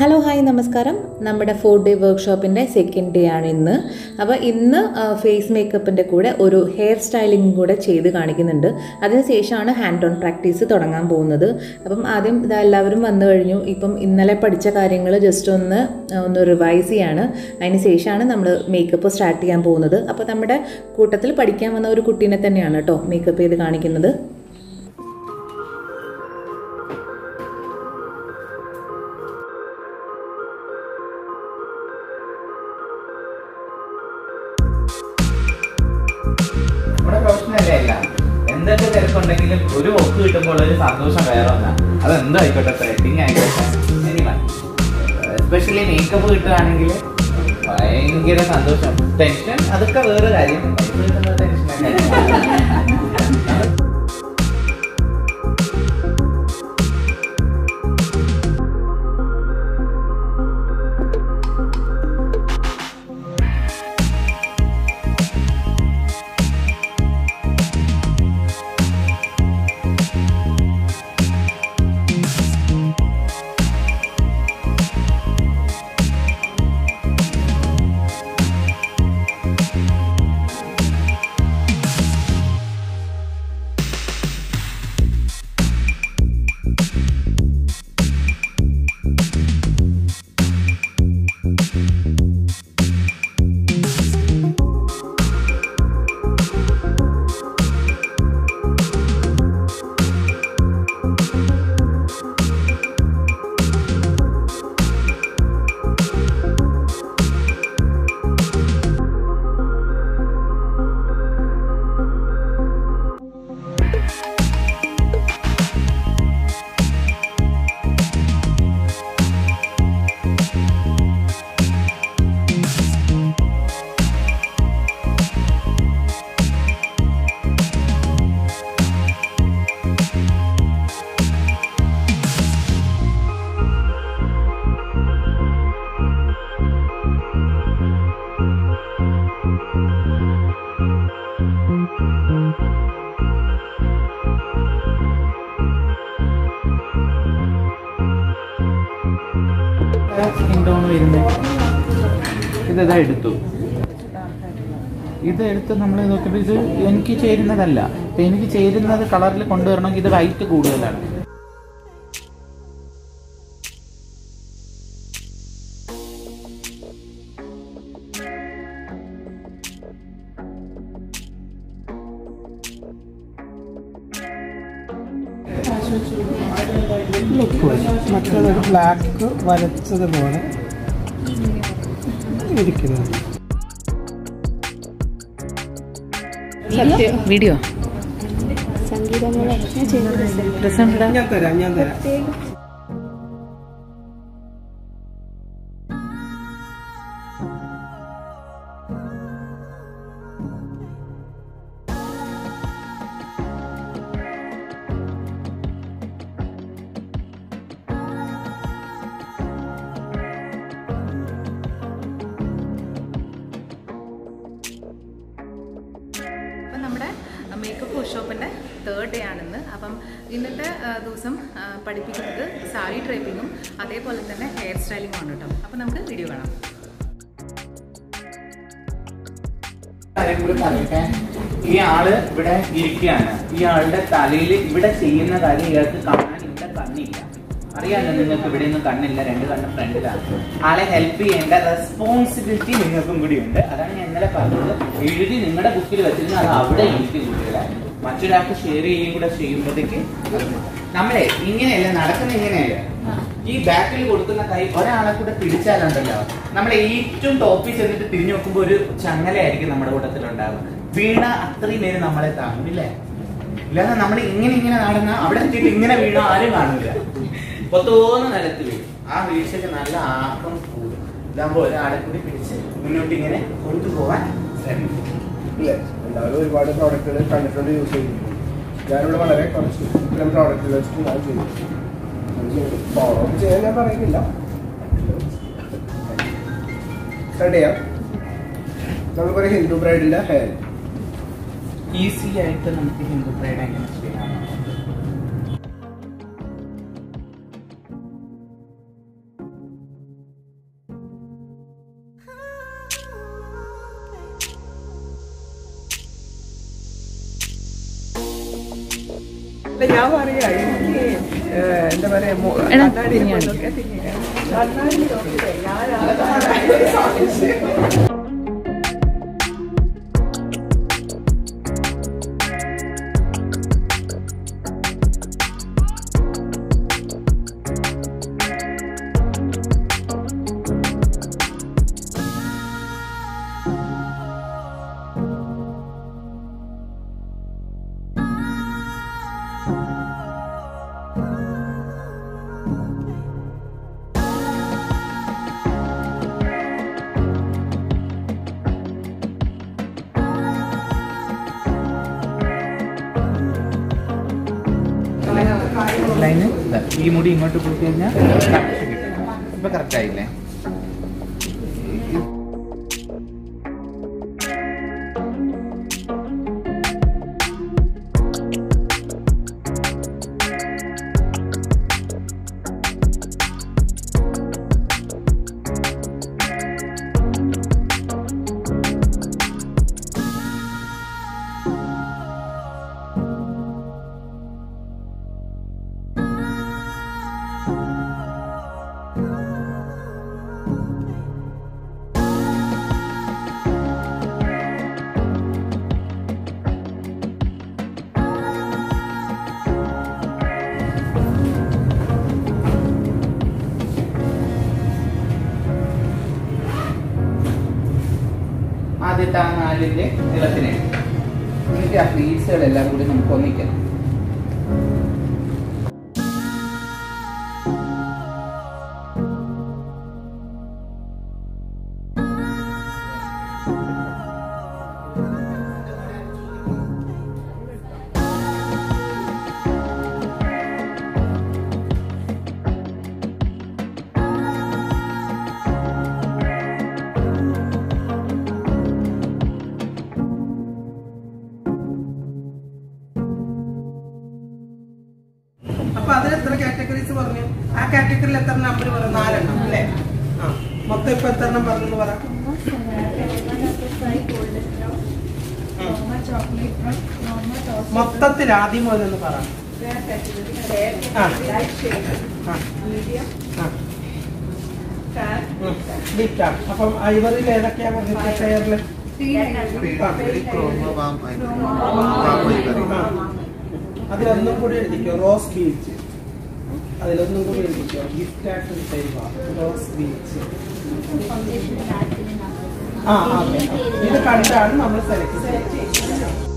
Hello hi നമസ്കാരം. നമ്മുടെ four day വർക്ക്ഷോപ്പിന്റെ സെക്കൻഡ് ഡേ ആണ് ഇന്ന്. അപ്പോൾ ഇന്ന് ഫേസ് മേക്കപ്പിന്റെ കൂടെ ഒരു ഹെയർ സ്റ്റൈലിംഗ് കൂടെ ചെയ്ത് കാണിക്കുന്നുണ്ട്. അതിനുശേഷമാണ് ഹാൻഡ് ഓൺ പ്രാക്ടീസ് തുടങ്ങാൻ പോകുന്നത്. അപ്പം ആദ്യം ഇതാ എല്ലാവരും വന്നു കഴിഞ്ഞു. ഇപ്പം ഇന്നലെ പഠിച്ച കാര്യങ്ങൾ ജസ്റ്റ് ഒന്ന് ഒന്ന് റിവൈസ് ചെയ്യാണ്. അതിന് ശേഷമാണ് നമ്മൾ മേക്കപ്പ് സ്റ്റാർട്ട് ചെയ്യാൻ പോകുന്നത്. അപ്പോൾ നമ്മുടെ കൂട്ടത്തിൽ പഠിക്കാൻ വന്ന ഒരു കുട്ടീനെ തന്നെയാണ് കേട്ടോ മേക്കപ്പ് ചെയ്ത് കാണിക്കുന്നത്. എന്തൊക്കെ ഉണ്ടെങ്കിലും ഒരു ഒക്ക് കിട്ടുമ്പോൾ ഒരു സന്തോഷം വേറെ ഒന്നാ. അത് എന്തായിക്കോട്ടെ ത്രെഡിങ് ആയിക്കോട്ടെ എസ്പെഷ്യലി മേക്കപ്പ് കിട്ടുകയാണെങ്കിൽ ഭയങ്കര സന്തോഷം. ടെൻഷൻ അതൊക്കെ വേറെ കാര്യം. പൈസ സ്കിൻ ടോൺ വരുന്നത് ഇതാ എടുത്തു? ഇത് എടുത്ത് നമ്മൾ നോക്കിയപ്പോൾ ഇത് എനിക്ക് ചേരുന്നതല്ല. എനിക്ക് ചേരുന്നത് കളറിൽ കൊണ്ടുവരണമെങ്കിൽ ഇത് വൈറ്റ് കൂടുതലാണ്. മറ്റേതൊരു ബ്ലാക്ക് വരച്ചതുപോലെ. ഇരിക്കുന്നത്. വീഡിയോ? ഞാൻ തരാം ഞാൻ തരാം. മേക്കപ്പ് വർക്ക്ഷോപ്പിന്റെ തേർഡ് ഡേ ആണെന്ന്. അപ്പം ഇന്നത്തെ ദിവസം പഠിപ്പിക്കുന്നത് സാരി ഡ്രൈപ്പിങ്ങും അതേപോലെ തന്നെ ഹെയർ സ്റ്റൈലിങ്ങും ആണ് കേട്ടോ അപ്പം നമുക്ക് വീഡിയോ കാണാം. ഈ ആൾ ഇവിടെ ഇരിക്കുകയാണ്. ഈ ആളുടെ തലയിൽ ഇവിടെ ചെയ്യുന്ന കാര്യം ഇയാൾക്ക് കാണാൻ അറിയാലോ നിങ്ങൾക്ക് ഇവിടെ ഒന്നും കണ്ണില്ല രണ്ട് കണ്ണ് ഫ്രണ്ടിലാണ്. ആളെ ഹെൽപ്പ് ചെയ്യേണ്ട റെസ്പോൺസിബിലിറ്റി നിങ്ങൾക്കും കൂടി ഉണ്ട് അതാണ് ഞാൻ ഇന്നലെ പറഞ്ഞത്. എഴുതി നിങ്ങളുടെ ബുക്കിൽ വെച്ചിരുന്ന അത് അവിടെ എനിക്ക് കൂടുതലായിരുന്നു മറ്റൊരാൾക്ക് ഷെയർ ചെയ്യുകയും കൂടെ ചെയ്യുമ്പോഴത്തേക്ക് നമ്മളെ ഇങ്ങനെയല്ല നടക്കുന്ന ഇങ്ങനെയല്ല. ഈ ബാക്കിൽ കൊടുക്കുന്ന കൈ ഒരാളെ കൂടെ പിടിച്ചാലുണ്ടല്ലോ. നമ്മളെ ഏറ്റവും ടോപ്പിൽ ചെന്നിട്ട് തിരിഞ്ഞു നോക്കുമ്പോൾ ഒരു ചങ്ങലയായിരിക്കും നമ്മുടെ കൂട്ടത്തിൽ വീണ അത്രയും പേര് നമ്മളെ താങ്ങില്ലേ ഇല്ലാതെ നമ്മൾ ഇങ്ങനെ ഇങ്ങനെ നടന്ന അവിടെ എത്തിയിട്ട് ഇങ്ങനെ വീണ ആരും കാണൂല. പൊത്തോന്ന് നിലത്ത് വീഴും ആ വീഴ്ചയ്ക്ക് നല്ല ആക്കം കൂടും. ഇതാകുമ്പോൾ ഒരാളെ കൂടി പിടിച്ച് മുന്നോട്ട് ഇങ്ങനെ കൊണ്ടുപോകാൻ ശ്രമിക്കും. ഇല്ലേ? എല്ലാവരും ഒരുപാട് പ്രോഡക്റ്റുകൾ കണ്ടിട്ടുണ്ട് യൂസ് ചെയ്തിട്ടുണ്ട്. ഞാനിവിടെ വളരെ കുറച്ച് ഇത്തരം പ്രോഡക്റ്റുകൾ വെച്ചിട്ട് ഞാൻ ഫോളോ ചെയ്യാൻ ഞാൻ പറയുന്നില്ല. സ്റ്റാർട്ട് ചെയ്യാം. നമുക്കൊരു ഹിന്ദു ബ്രൈഡിന്റെ ഹെയർ ഈസി ആയിട്ട് നമുക്ക് ഹിന്ദു ബ്രൈഡ് എങ്ങനെ ചെയ്യാം? ഞാൻ പറയാ എനിക്ക് എന്താ പറയാ കണ്ണാടി കണ്ണാടി നോക്കിയിട്ടേ ലൈന് ഈ മുടി ഇങ്ങോട്ട് കൂട്ടി കഴിഞ്ഞാൽ ഇപ്പൊ കറക്റ്റ് ആയില്ലേ? ആദ്യത്തെ ആ നാലിന്റെ നീളത്തിന്. എന്നിട്ട് ആ പ്ലീസുകളെല്ലാം കൂടി നമുക്ക് ഒന്നിക്കണം അതിൽ എത്ര കാറ്റഗറീസ് പറഞ്ഞു? ആ കാറ്റഗറിയിൽ എത്ര നമ്പർ പറഞ്ഞു? നാലെണ്ണം അല്ലേ? ആ. മൊത്തം ഇപ്പൊ എത്ര എണ്ണം പറഞ്ഞു പറ. മൊത്തത്തിൽ ആദ്യം മുതൽ ഒന്ന് പറ. അപ്പം ഐവറിൽ ഏതൊക്കെയാ പറഞ്ഞിട്ട് അതിലൊന്നും കൂടി എഴുതിക്കോ. റോസ് ബീച്ച് അതിലൊന്നും കൂടി എഴുതിക്കോ. ഗിഫ്റ്റ് ആയിട്ട് റോസ് ബീച്ച് ആ അതെ ഇത് കണ്ടാണ് നമ്മൾ സെലക്ട് ചെയ്യുന്നത്